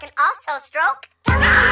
Can also stroke.